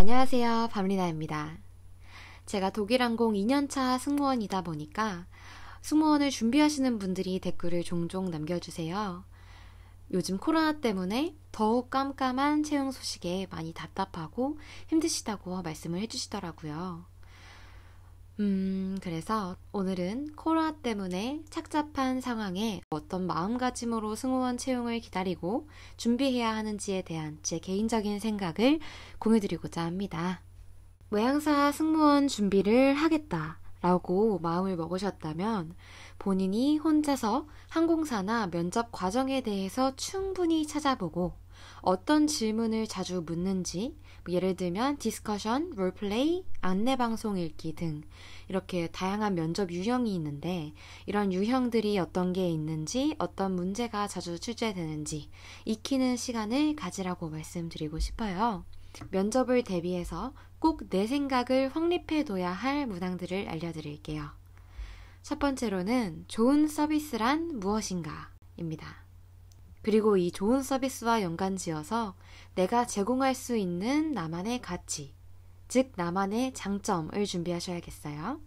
안녕하세요. 밤리나입니다. 제가 독일항공 2년차 승무원이다 보니까 승무원을 준비하시는 분들이 댓글을 종종 남겨주세요. 요즘 코로나 때문에 더욱 깜깜한 채용 소식에 많이 답답하고 힘드시다고 말씀을 해주시더라고요. 음, 그래서 오늘은 코로나 때문에 착잡한 상황에 어떤 마음가짐으로 승무원 채용을 기다리고 준비해야 하는지에 대한 제 개인적인 생각을 공유드리고자 합니다. 외항사 승무원 준비를 하겠다. 라고 마음을 먹으셨다면 본인이 혼자서 항공사나 면접 과정에 대해서 충분히 찾아보고 어떤 질문을 자주 묻는지, 뭐 예를 들면 discussion, role play, 안내방송 읽기 등 이렇게 다양한 면접 유형이 있는데 이런 유형들이 어떤 게 있는지, 어떤 문제가 자주 출제되는지 익히는 시간을 가지라고 말씀드리고 싶어요. 면접을 대비해서 꼭 내 생각을 확립해 둬야 할 문항들을 알려드릴게요. 첫 번째로는 좋은 서비스란 무엇인가? 입니다. 그리고 이 좋은 서비스와 연관지어서 내가 제공할 수 있는 나만의 가치, 즉 나만의 장점을 준비하셔야겠어요.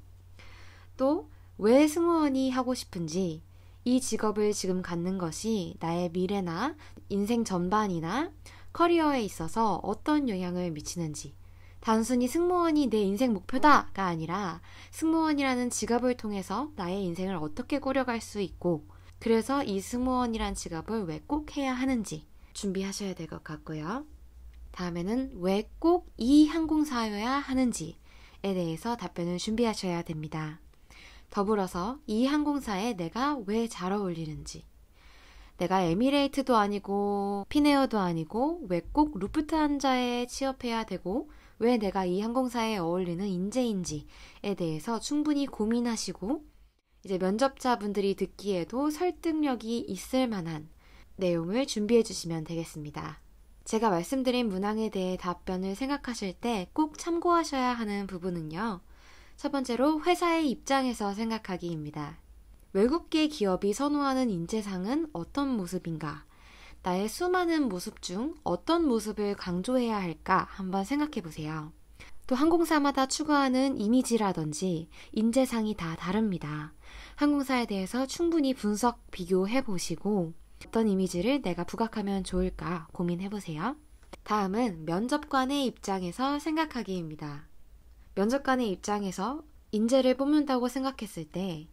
또 왜 승무원이 하고 싶은지 이 직업을 지금 갖는 것이 나의 미래나 인생 전반이나 커리어에 있어서 어떤 영향을 미치는지 단순히 승무원이 내 인생 목표다가 아니라 승무원이라는 직업을 통해서 나의 인생을 어떻게 꾸려갈 수 있고 그래서 이 승무원이란 직업을 왜 꼭 해야 하는지 준비하셔야 될 것 같고요. 다음에는 왜 꼭 이 항공사여야 하는지에 대해서 답변을 준비하셔야 됩니다. 더불어서 이 항공사에 내가 왜 잘 어울리는지, 내가 에미레이트도 아니고 피네어도 아니고 왜 꼭 루프트한자에 취업해야 되고 왜 내가 이 항공사에 어울리는 인재인지에 대해서 충분히 고민하시고 이제 면접자분들이 듣기에도 설득력이 있을 만한 내용을 준비해 주시면 되겠습니다. 제가 말씀드린 문항에 대해 답변을 생각하실 때 꼭 참고하셔야 하는 부분은요. 첫 번째로 회사의 입장에서 생각하기입니다. 외국계 기업이 선호하는 인재상은 어떤 모습인가? 나의 수많은 모습 중 어떤 모습을 강조해야 할까 한번 생각해 보세요. 또 항공사마다 추구하는 이미지라든지 인재상이 다 다릅니다. 항공사에 대해서 충분히 분석, 비교해 보시고 어떤 이미지를 내가 부각하면 좋을까 고민해 보세요. 다음은 면접관의 입장에서 생각하기입니다. 면접관의 입장에서 인재를 뽑는다고 생각했을 때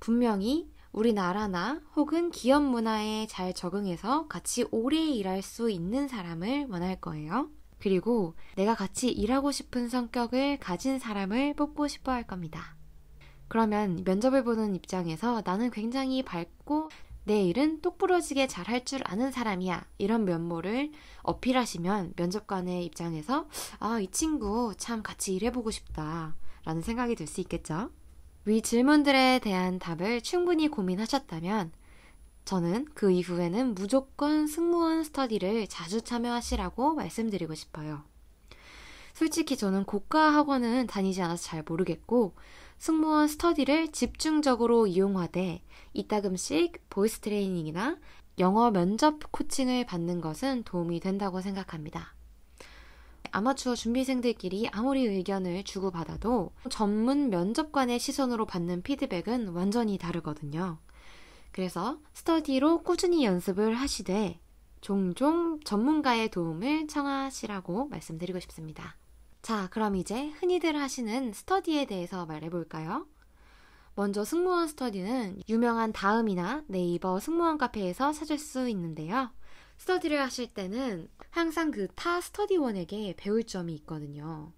분명히 우리나라나 혹은 기업 문화에 잘 적응해서 같이 오래 일할 수 있는 사람을 원할 거예요. 그리고 내가 같이 일하고 싶은 성격을 가진 사람을 뽑고 싶어 할 겁니다. 그러면 면접을 보는 입장에서 나는 굉장히 밝고 내 일은 똑부러지게 잘 할 줄 아는 사람이야. 이런 면모를 어필하시면 면접관의 입장에서 아, 이 친구 참 같이 일해보고 싶다. 라는 생각이 들 수 있겠죠. 위 질문들에 대한 답을 충분히 고민하셨다면 저는 그 이후에는 무조건 승무원 스터디를 자주 참여하시라고 말씀드리고 싶어요. 솔직히 저는 고가 학원은 다니지 않아서 잘 모르겠고 승무원 스터디를 집중적으로 이용하되 이따금씩 voice training이나 영어 면접 코칭을 받는 것은 도움이 된다고 생각합니다. 아마추어 준비생들끼리 아무리 의견을 주고받아도 전문 면접관의 시선으로 받는 피드백은 완전히 다르거든요. 그래서 스터디로 꾸준히 연습을 하시되 종종 전문가의 도움을 청하시라고 말씀드리고 싶습니다. 자, 그럼 이제 흔히들 하시는 스터디에 대해서 말해볼까요? 먼저 승무원 스터디는 유명한 다음이나 네이버 승무원 카페에서 찾을 수 있는데요. 스터디를 하실 때는 항상 그 타 스터디원에게 배울 점이 있거든요.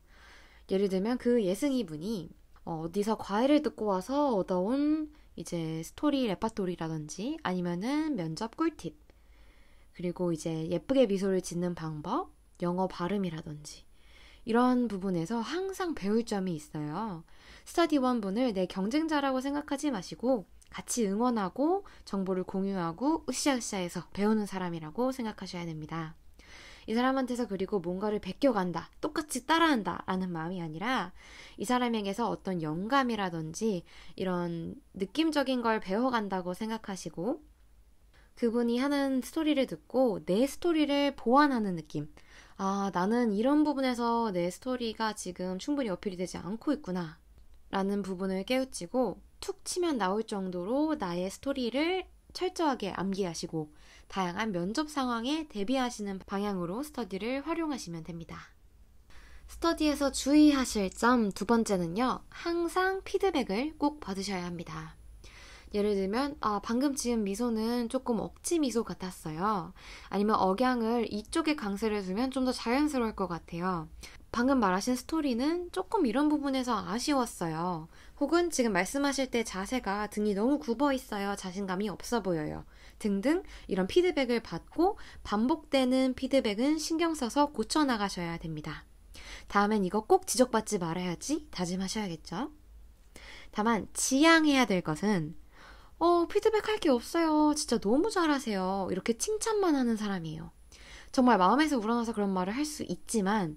예를 들면 그 예승이 분이 어디서 과외를 듣고 와서 얻어온 이제 스토리 레파토리라든지 아니면은 면접 꿀팁 그리고 이제 예쁘게 미소를 짓는 방법, 영어 발음이라든지 이런 부분에서 항상 배울 점이 있어요. 스터디원 분을 내 경쟁자라고 생각하지 마시고 같이 응원하고 정보를 공유하고 으쌰으쌰해서 배우는 사람이라고 생각하셔야 됩니다. 이 사람한테서 그리고 뭔가를 베껴간다, 똑같이 따라한다 라는 마음이 아니라 이 사람에게서 어떤 영감이라든지 이런 느낌적인 걸 배워간다고 생각하시고 그분이 하는 스토리를 듣고 내 스토리를 보완하는 느낌. 아, 나는 이런 부분에서 내 스토리가 지금 충분히 어필이 되지 않고 있구나. 라는 부분을 깨우치고 툭 치면 나올 정도로 나의 스토리를 철저하게 암기하시고 다양한 면접 상황에 대비하시는 방향으로 스터디를 활용하시면 됩니다. 스터디에서 주의하실 점 두 번째는요. 항상 피드백을 꼭 받으셔야 합니다. 예를 들면, 아, 방금 지은 미소는 조금 억지 미소 같았어요. 아니면 억양을 이쪽에 강세를 두면 좀 더 자연스러울 것 같아요. 방금 말하신 스토리는 조금 이런 부분에서 아쉬웠어요. 혹은 지금 말씀하실 때 자세가 등이 너무 굽어 있어요. 자신감이 없어 보여요. 등등 이런 피드백을 받고 반복되는 피드백은 신경 써서 고쳐 나가셔야 됩니다. 다음엔 이거 꼭 지적받지 말아야지 다짐하셔야겠죠? 다만 지양해야 될 것은 어, 피드백 할 게 없어요. 진짜 너무 잘하세요. 이렇게 칭찬만 하는 사람이에요. 정말 마음에서 우러나서 그런 말을 할 수 있지만,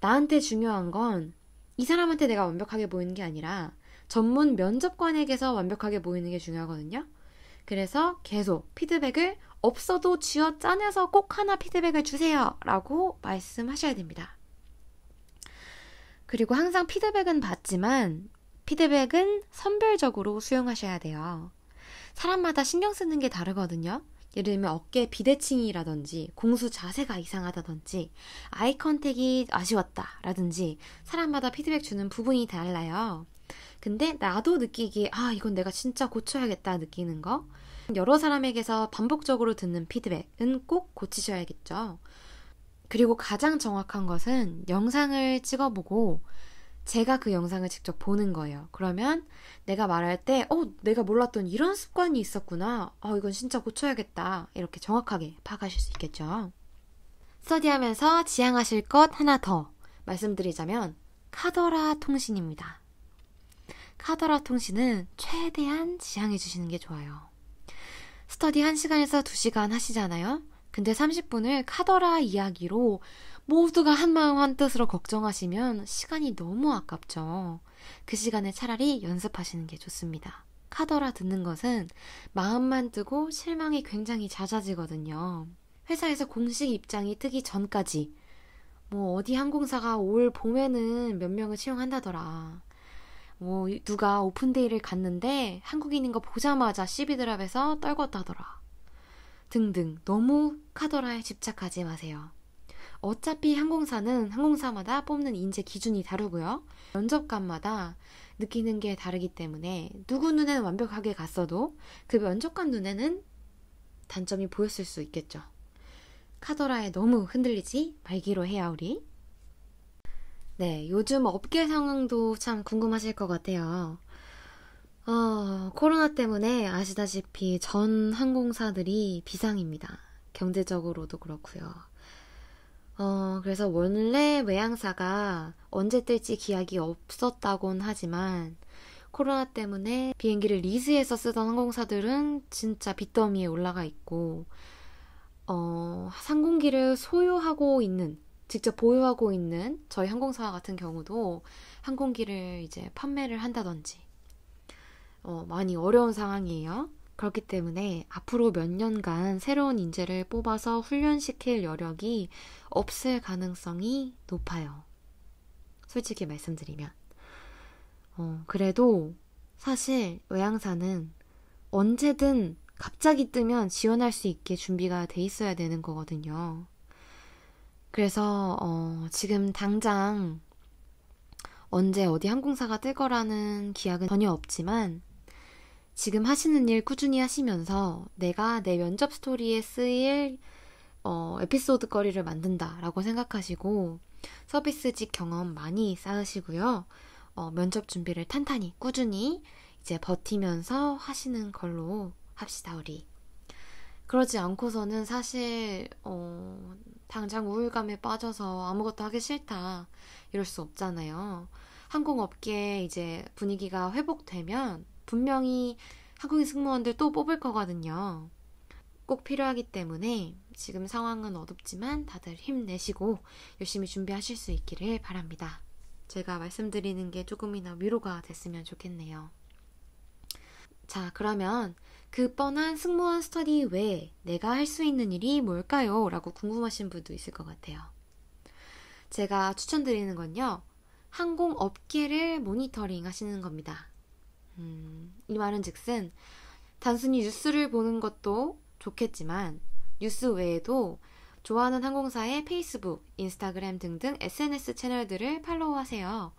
나한테 중요한 건 이 사람한테 내가 완벽하게 보이는 게 아니라 전문 면접관에게서 완벽하게 보이는 게 중요하거든요. 그래서 계속 피드백을 없어도 쥐어 짜내서 꼭 하나 피드백을 주세요. 라고 말씀하셔야 됩니다. 그리고 항상 피드백은 받지만 피드백은 선별적으로 수용하셔야 돼요. 사람마다 신경 쓰는 게 다르거든요. 예를 들면 어깨 비대칭이라든지 공수 자세가 이상하다든지 아이 컨택이 아쉬웠다라든지 사람마다 피드백 주는 부분이 달라요. 근데 나도 느끼기에 아 이건 내가 진짜 고쳐야겠다 느끼는 거 여러 사람에게서 반복적으로 듣는 피드백은 꼭 고치셔야겠죠. 그리고 가장 정확한 것은 영상을 찍어보고 제가 그 영상을 직접 보는 거예요. 그러면 내가 말할 때, 어, 내가 몰랐던 이런 습관이 있었구나. 어, 이건 진짜 고쳐야겠다. 이렇게 정확하게 파악하실 수 있겠죠. 스터디하면서 지향하실 것 하나 더 말씀드리자면, 카더라 통신입니다. 카더라 통신은 최대한 지향해 주시는 게 좋아요. 스터디 1시간에서 2시간 하시잖아요? 근데 30분을 카더라 이야기로 모두가 한마음 한뜻으로 걱정하시면 시간이 너무 아깝죠. 그 시간에 차라리 연습하시는 게 좋습니다. 카더라 듣는 것은 마음만 뜨고 실망이 굉장히 잦아지거든요. 회사에서 공식 입장이 뜨기 전까지 뭐 어디 항공사가 올 봄에는 몇 명을 채용한다더라. 뭐 누가 오픈데이를 갔는데 한국인인 거 보자마자 시비드랍에서 떨궜다더라. 등등 너무 카더라에 집착하지 마세요. 어차피 항공사는 항공사마다 뽑는 인재 기준이 다르고요. 면접관마다 느끼는 게 다르기 때문에 누구 눈에는 완벽하게 갔어도 그 면접관 눈에는 단점이 보였을 수 있겠죠. 카더라에 너무 흔들리지 말기로 해야 우리. 네, 요즘 업계 상황도 참 궁금하실 것 같아요. 어, 코로나 때문에 아시다시피 전 항공사들이 비상입니다. 경제적으로도 그렇고요. 어, 그래서 원래 외항사가 언제 뜰지 기약이 없었다곤 하지만 코로나 때문에 비행기를 리즈해서 쓰던 항공사들은 진짜 빚더미에 올라가 있고 어, 상공기를 소유하고 있는 직접 보유하고 있는 저희 항공사 같은 경우도 항공기를 이제 판매를 한다든지 어, 많이 어려운 상황이에요. 그렇기 때문에 앞으로 몇 년간 새로운 인재를 뽑아서 훈련시킬 여력이 없을 가능성이 높아요. 솔직히 말씀드리면. 어, 그래도 사실 외항사는 언제든 갑자기 뜨면 지원할 수 있게 준비가 돼 있어야 되는 거거든요. 그래서 어, 지금 당장 언제 어디 항공사가 뜰 거라는 기약은 전혀 없지만 지금 하시는 일 꾸준히 하시면서 내가 내 면접 스토리에 쓰일 어, 에피소드 거리를 만든다라고 생각하시고 서비스직 경험 많이 쌓으시고요. 어, 면접 준비를 탄탄히 꾸준히 이제 버티면서 하시는 걸로 합시다, 우리. 그러지 않고서는 사실, 어, 당장 우울감에 빠져서 아무것도 하기 싫다. 이럴 수 없잖아요. 항공업계 이제 분위기가 회복되면 분명히 한국인 승무원들 또 뽑을 거거든요. 꼭 필요하기 때문에 지금 상황은 어둡지만 다들 힘내시고 열심히 준비하실 수 있기를 바랍니다. 제가 말씀드리는 게 조금이나 위로가 됐으면 좋겠네요. 자, 그러면 그 뻔한 승무원 스터디 외에 내가 할 수 있는 일이 뭘까요? 라고 궁금하신 분도 있을 것 같아요. 제가 추천드리는 건요. 항공업계를 모니터링 하시는 겁니다. 음, 이 말은 즉슨 단순히 뉴스를 보는 것도 좋겠지만 뉴스 외에도 좋아하는 항공사의 페이스북, 인스타그램 등등 SNS 채널들을 팔로우하세요.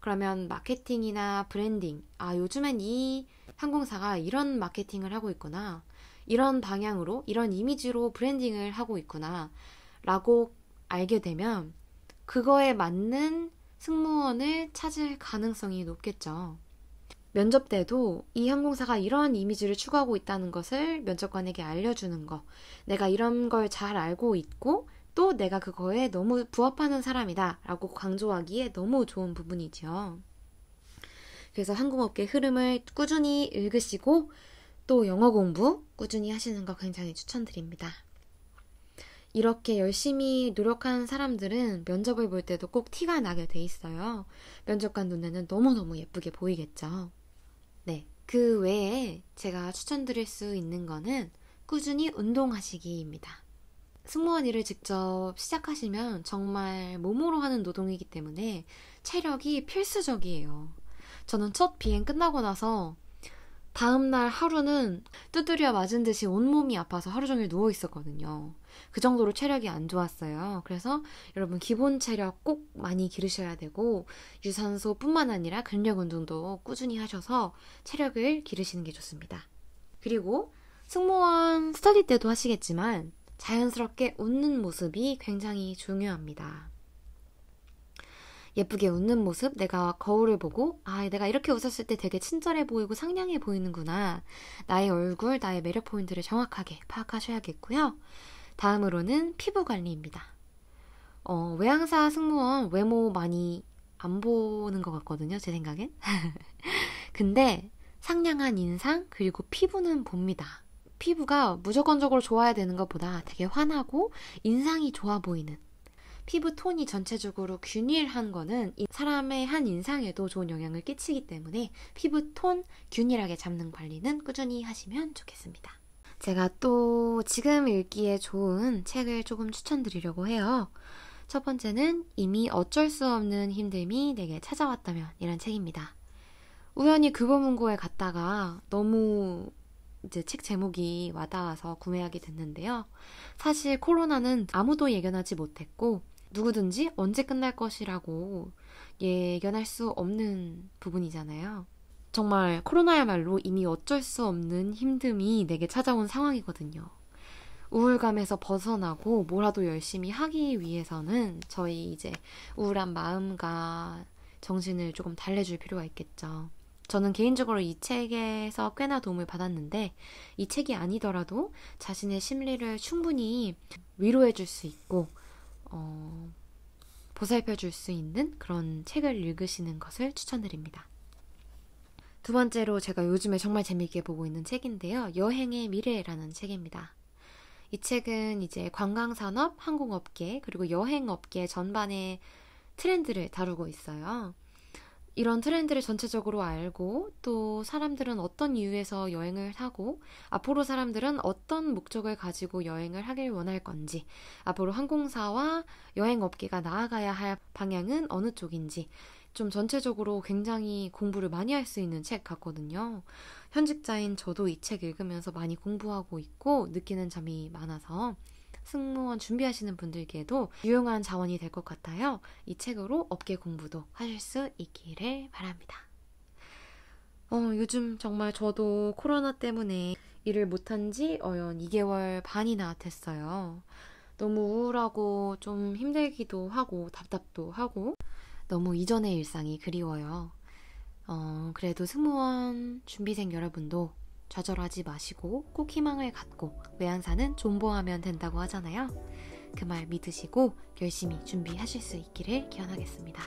그러면 마케팅이나 브랜딩, 아, 요즘엔 이 항공사가 이런 마케팅을 하고 있구나. 이런 방향으로, 이런 이미지로 브랜딩을 하고 있구나. 라고 알게 되면 그거에 맞는 승무원을 찾을 가능성이 높겠죠. 면접 때도 이 항공사가 이러한 이미지를 추구하고 있다는 것을 면접관에게 알려주는 거. 내가 이런 걸 잘 알고 있고 또 내가 그거에 너무 부합하는 사람이다 라고 강조하기에 너무 좋은 부분이지요. 그래서 항공업계 흐름을 꾸준히 읽으시고 또 영어 공부 꾸준히 하시는 거 굉장히 추천드립니다. 이렇게 열심히 노력하는 사람들은 면접을 볼 때도 꼭 티가 나게 돼 있어요. 면접관 눈에는 너무너무 예쁘게 보이겠죠. 네. 그 외에 제가 추천드릴 수 있는 거는 꾸준히 운동하시기입니다. 승무원 일을 직접 시작하시면 정말 몸으로 하는 노동이기 때문에 체력이 필수적이에요. 저는 첫 비행 끝나고 나서 다음날 하루는 두드려 맞은 듯이 온몸이 아파서 하루 종일 누워 있었거든요. 그 정도로 체력이 안 좋았어요. 그래서 여러분 기본 체력 꼭 많이 기르셔야 되고 유산소뿐만 아니라 근력 운동도 꾸준히 하셔서 체력을 기르시는 게 좋습니다. 그리고 승무원 스터디 때도 하시겠지만 자연스럽게 웃는 모습이 굉장히 중요합니다. 예쁘게 웃는 모습, 내가 거울을 보고, 아, 내가 이렇게 웃었을 때 되게 친절해 보이고 상냥해 보이는구나. 나의 얼굴, 나의 매력 포인트를 정확하게 파악하셔야겠고요. 다음으로는 피부 관리입니다. 어, 외항사 승무원 외모 많이 안 보는 것 같거든요, 제 생각엔. 근데 상냥한 인상, 그리고 피부는 봅니다. 피부가 무조건적으로 좋아야 되는 것보다 되게 환하고 인상이 좋아 보이는 피부 톤이 전체적으로 균일한 거는 사람의 한 인상에도 좋은 영향을 끼치기 때문에 피부 톤 균일하게 잡는 관리는 꾸준히 하시면 좋겠습니다. 제가 또 지금 읽기에 좋은 책을 조금 추천드리려고 해요. 첫 번째는 이미 어쩔 수 없는 힘듦이 내게 찾아왔다면 이란 책입니다. 우연히 교보문고에 갔다가 너무 이제 책 제목이 와닿아서 구매하게 됐는데요. 사실 코로나는 아무도 예견하지 못했고 누구든지 언제 끝날 것이라고 예견할 수 없는 부분이잖아요. 정말 코로나야말로 이미 어쩔 수 없는 힘듦이 내게 찾아온 상황이거든요. 우울감에서 벗어나고 뭐라도 열심히 하기 위해서는 저희 이제 우울한 마음과 정신을 조금 달래줄 필요가 있겠죠. 저는 개인적으로 이 책에서 꽤나 도움을 받았는데 이 책이 아니더라도 자신의 심리를 충분히 위로해 줄 수 있고 어, 보살펴 줄 수 있는 그런 책을 읽으시는 것을 추천드립니다. 두 번째로 제가 요즘에 정말 재미있게 보고 있는 책인데요. 여행의 미래라는 책입니다. 이 책은 이제 관광산업, 항공업계, 그리고 여행업계 전반의 트렌드를 다루고 있어요. 이런 트렌드를 전체적으로 알고 또 사람들은 어떤 이유에서 여행을 하고 앞으로 사람들은 어떤 목적을 가지고 여행을 하길 원할 건지 앞으로 항공사와 여행업계가 나아가야 할 방향은 어느 쪽인지 좀 전체적으로 굉장히 공부를 많이 할 수 있는 책 같거든요. 현직자인 저도 이 책 읽으면서 많이 공부하고 있고 느끼는 점이 많아서 승무원 준비하시는 분들께도 유용한 자원이 될 것 같아요. 이 책으로 업계 공부도 하실 수 있기를 바랍니다. 어, 요즘 정말 저도 코로나 때문에 일을 못한 지 어연 2개월 반이나 됐어요. 너무 우울하고 좀 힘들기도 하고 답답도 하고 너무 이전의 일상이 그리워요. 어, 그래도 승무원 준비생 여러분도 좌절하지 마시고 꼭 희망을 갖고 외항사는 존버하면 된다고 하잖아요. 그 말 믿으시고 열심히 준비하실 수 있기를 기원하겠습니다.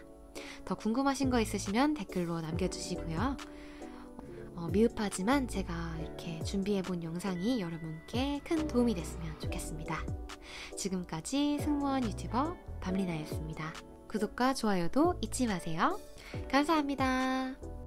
더 궁금하신 거 있으시면 댓글로 남겨주시고요. 어, 미흡하지만 제가 이렇게 준비해본 영상이 여러분께 큰 도움이 됐으면 좋겠습니다. 지금까지 승무원 유튜버 밤리나였습니다. 구독과 좋아요도 잊지 마세요. 감사합니다.